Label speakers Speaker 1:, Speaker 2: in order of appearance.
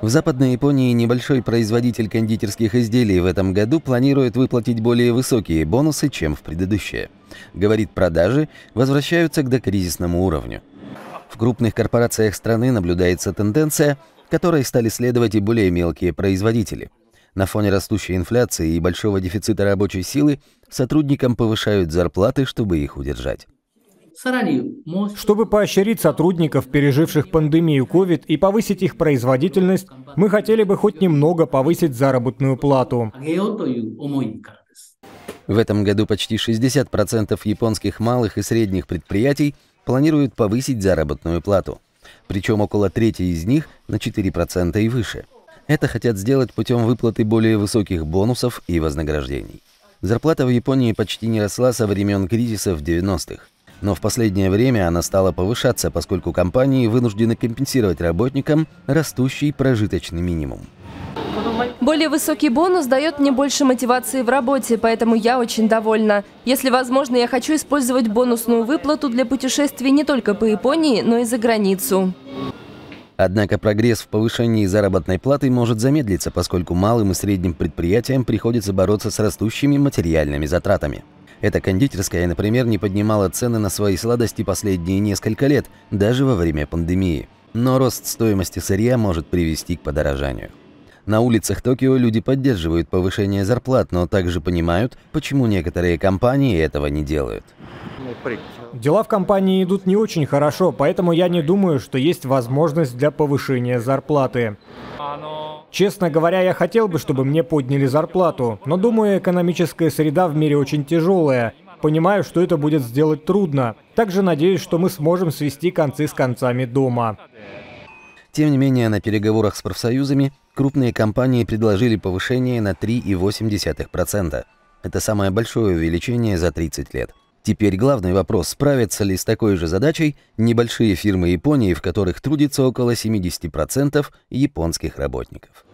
Speaker 1: В Западной Японии небольшой производитель кондитерских изделий в этом году планирует выплатить более высокие бонусы, чем в предыдущее. Говорит, продажи возвращаются к докризисному уровню. В крупных корпорациях страны наблюдается тенденция, которой стали следовать и более мелкие производители. На фоне растущей инфляции и большого дефицита рабочей силы сотрудникам повышают зарплаты, чтобы их удержать.
Speaker 2: Чтобы поощрить сотрудников, переживших пандемию COVID, и повысить их производительность, мы хотели бы хоть немного повысить заработную плату.
Speaker 1: В этом году почти 60% японских малых и средних предприятий планируют повысить заработную плату. Причем около трети из них на 4% и выше. Это хотят сделать путем выплаты более высоких бонусов и вознаграждений. Зарплата в Японии почти не росла со времен кризиса в 90-х но в последнее время она стала повышаться, поскольку компании вынуждены компенсировать работникам растущий прожиточный минимум.
Speaker 3: Более высокий бонус дает мне больше мотивации в работе, поэтому я очень довольна. Если возможно, я хочу использовать бонусную выплату для путешествий не только по Японии, но и за границу.
Speaker 1: Однако прогресс в повышении заработной платы может замедлиться, поскольку малым и средним предприятиям приходится бороться с растущими материальными затратами. Эта кондитерская, например, не поднимала цены на свои сладости последние несколько лет, даже во время пандемии. Но рост стоимости сырья может привести к подорожанию. На улицах Токио люди поддерживают повышение зарплат, но также понимают, почему некоторые компании этого не делают.
Speaker 2: Дела в компании идут не очень хорошо, поэтому я не думаю, что есть возможность для повышения зарплаты. Честно говоря, я хотел бы, чтобы мне подняли зарплату, но думаю, экономическая среда в мире очень тяжелая. Понимаю, что это будет сделать трудно. Также надеюсь, что мы сможем свести концы с концами дома.
Speaker 1: Тем не менее, на переговорах с профсоюзами крупные компании предложили повышение на 3,8%. Это самое большое увеличение за 30 лет. Теперь главный вопрос, справятся ли с такой же задачей небольшие фирмы Японии, в которых трудится около 70% японских работников.